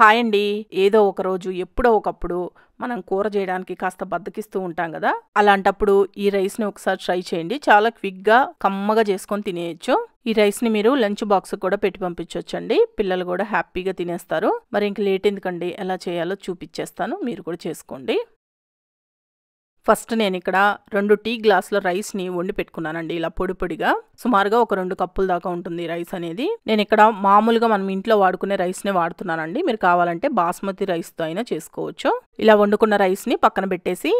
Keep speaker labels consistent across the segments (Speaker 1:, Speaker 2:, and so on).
Speaker 1: Hi అండి. ఏదో ఒక రోజు ఎప్పుడో ఒకప్పుడు మనం కూర చేయడానికి కాస్త బద్దకిస్తూ ఉంటాం కదా? అలాంటప్పుడు ఈ రైస్ని ఒకసారి ట్రై చేయండి. చాలా క్విక్గా కమ్మగా చేసుకొని తినేయచ్చు. ఈ రైస్ని మీరు లంచ్ బాక్స్ కూడా పెట్టి పంపించవచ్చండి పిల్లలు కూడా హ్యాపీగా తినేస్తారు. మరి ఇంక లేట్ ఎందుకండి? ఎలా చేయాలో చూపించేస్తాను మీరు కూడా చేసుకోండి. ఫస్ట్ నేను ఇక్కడ రెండు టీ గ్లాసుల రైస్ని వండి పెట్టుకున్నానండి. ఇలా పొడి పొడిగా. సుమారుగా ఒక రెండు కప్పుల దాకా ఉంటుంది రైస్ అనేది. నేను ఇక్కడ మామూలుగా మనం ఇంట్లో వాడుకునే రైస్నే వాడుతున్నానండి. మీరు కావాలంటే బాస్మతి రైస్తో అయినా చేసుకోవచ్చు. ఇలా వండుకున్న రైస్ని పక్కన పెట్టేసి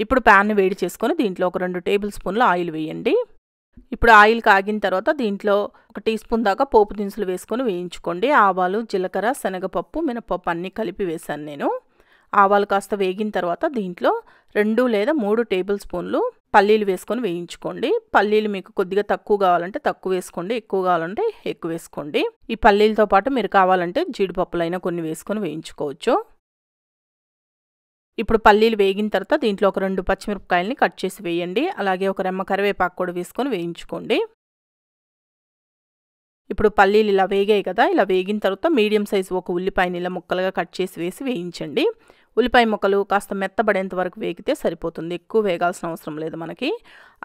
Speaker 1: ఇప్పుడు ప్యాన్ని వేడి చేసుకొని దీంట్లో ఒక రెండు టేబుల్ స్పూన్ల ఆయిల్ వేయండి. ఇప్పుడు ఆయిల్ కాగిన తర్వాత దీంట్లో ఒక టీ స్పూన్ దాకా పోపు దినుసులు వేసుకొని వేయించుకోండి. ఆవాలు జీలకర్ర శనగపప్పు మినపప్పు అన్నీ కలిపి వేశాను నేను. ఆవాలు కాస్త వేగిన తర్వాత దీంట్లో రెండు లేదా మూడు టేబుల్ స్పూన్లు పల్లీలు వేసుకొని వేయించుకోండి. పల్లీలు మీకు కొద్దిగా తక్కువ కావాలంటే తక్కువ వేసుకోండి ఎక్కువ కావాలంటే ఎక్కువ వేసుకోండి. ఈ పల్లీలతో పాటు మీరు కావాలంటే జీడిపప్పులైనా కొన్ని వేసుకొని వేయించుకోవచ్చు. ఇప్పుడు పల్లీలు వేగిన తర్వాత దీంట్లో ఒక రెండు పచ్చిమిరపకాయలని కట్ చేసి వేయండి. అలాగే ఒక రెమ్మ కరివేపాకు కూడా వేసుకొని వేయించుకోండి. ఇప్పుడు పల్లీలు ఇలా వేగాయి కదా ఇలా వేగిన తర్వాత మీడియం సైజు ఒక ఉల్లిపాయని ఇలా ముక్కలుగా కట్ చేసి వేసి వేయించండి. ఉల్లిపాయ ముక్కలు కాస్త మెత్తబడేంత వరకు వేగితే సరిపోతుంది. ఎక్కువ వేగాల్సిన అవసరం లేదు మనకి.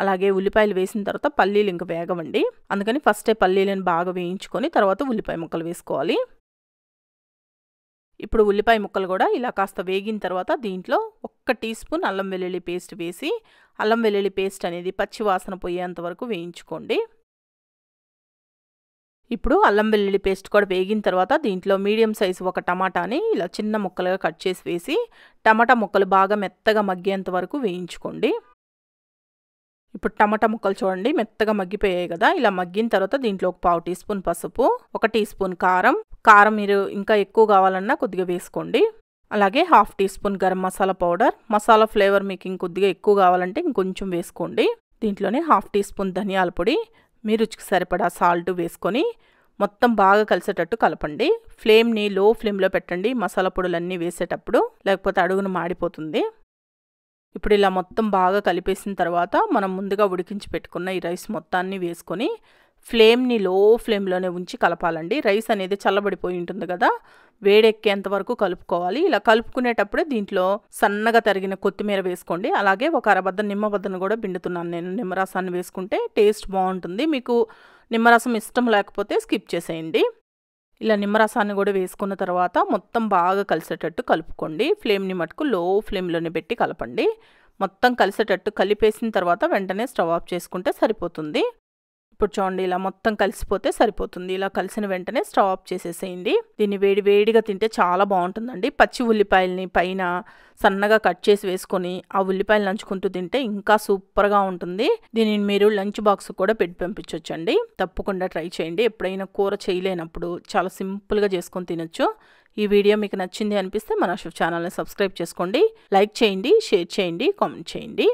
Speaker 1: అలాగే ఉల్లిపాయలు వేసిన తర్వాత పల్లీలు ఇంకా వేగవండి. అందుకని ఫస్టే పల్లీలను బాగా వేయించుకొని తర్వాత ఉల్లిపాయ ముక్కలు వేసుకోవాలి. ఇప్పుడు ఉల్లిపాయ ముక్కలు కూడా ఇలా కాస్త వేగిన తర్వాత దీంట్లో ఒక్క టీ స్పూన్ అల్లం వెల్లుల్లి పేస్ట్ వేసి అల్లం వెల్లుల్లి పేస్ట్ అనేది పచ్చి వాసన పోయేంత వరకు వేయించుకోండి. ఇప్పుడు అల్లం వెల్లుల్లి పేస్ట్ కూడా వేగిన తర్వాత దీంట్లో మీడియం సైజు ఒక టమాటాని ఇలా చిన్న ముక్కలుగా కట్ చేసి వేసి టమాటా ముక్కలు బాగా మెత్తగా మగ్గేంత వరకు వేయించుకోండి. ఇప్పుడు టమాటా ముక్కలు చూడండి మెత్తగా మగ్గిపోయాయి కదా. ఇలా మగ్గిన తర్వాత దీంట్లో ఒక పావు టీ స్పూన్ పసుపు ఒక టీ స్పూన్ కారం. కారం మీరు ఇంకా ఎక్కువ కావాలన్నా కొద్దిగా వేసుకోండి. అలాగే half teaspoon garam masala powder. Masala flavour మీకు ఇంకొద్దిగా ఎక్కువ కావాలంటే ఇంకొంచెం వేసుకోండి. దీంట్లోనే హాఫ్ టీ స్పూన్ ధనియాల పొడి మీ రుచికి సరిపడా సాల్ట్ వేసుకొని మొత్తం బాగా కలిసేటట్టు కలపండి. ఫ్లేమ్ని లో ఫ్లేమ్లో పెట్టండి. మసాలా పొడులన్నీ వేసేటప్పుడు లేకపోతే అడుగును మాడిపోతుంది. ఇప్పుడు ఇలా మొత్తం బాగా కలిపేసిన తర్వాత మనం ముందుగా ఉడికించి పెట్టుకున్న ఈ రైస్ మొత్తాన్ని వేసుకొని ఫ్లేమ్ని లో ఫ్లేమ్లోనే ఉంచి కలపాలండి. రైస్ అనేది చల్లబడిపోయి ఉంటుంది కదా వేడెక్కేంత వరకు కలుపుకోవాలి. ఇలా కలుపుకునేటప్పుడే దీంట్లో సన్నగా తరిగిన కొత్తిమీర వేసుకోండి. అలాగే ఒక అరబద్ద నిమ్మబద్దను కూడా పిండుతున్నాను నేను. నిమ్మరసాన్ని వేసుకుంటే టేస్ట్ బాగుంటుంది. మీకు నిమ్మరసం ఇష్టం లేకపోతే స్కిప్ చేసేయండి. ఇలా నిమ్మరసాన్ని కూడా వేసుకున్న తర్వాత మొత్తం బాగా కలిసేటట్టు కలుపుకోండి. ఫ్లేమ్ని మటుకు లో ఫ్లేమ్లోనే పెట్టి కలపండి. మొత్తం కలిసేటట్టు కలిపేసిన తర్వాత వెంటనే స్టవ్ ఆఫ్ చేసుకుంటే సరిపోతుంది. ఇప్పుడు చూడండి ఇలా మొత్తం కలిసిపోతే సరిపోతుంది. ఇలా కలిసిన వెంటనే స్టవ్ ఆఫ్ చేసేసేయండి. దీన్ని వేడి వేడిగా తింటే చాలా బాగుంటుందండి. పచ్చి ఉల్లిపాయలని పైన సన్నగా కట్ చేసి వేసుకొని ఆ ఉల్లిపాయలు నంచుకుంటూ తింటే ఇంకా సూపర్గా ఉంటుంది. దీనిని మీరు లంచ్ బాక్స్ కూడా పెట్టి పంపించవచ్చండి తప్పకుండా ట్రై చేయండి. ఎప్పుడైనా కూర చేయలేనప్పుడు చాలా సింపుల్గా చేసుకొని తినొచ్చు. ఈ వీడియో మీకు నచ్చింది అనిపిస్తే మన ఛానల్ని సబ్స్క్రైబ్ చేసుకోండి. లైక్ చేయండి షేర్ చేయండి కామెంట్ చేయండి.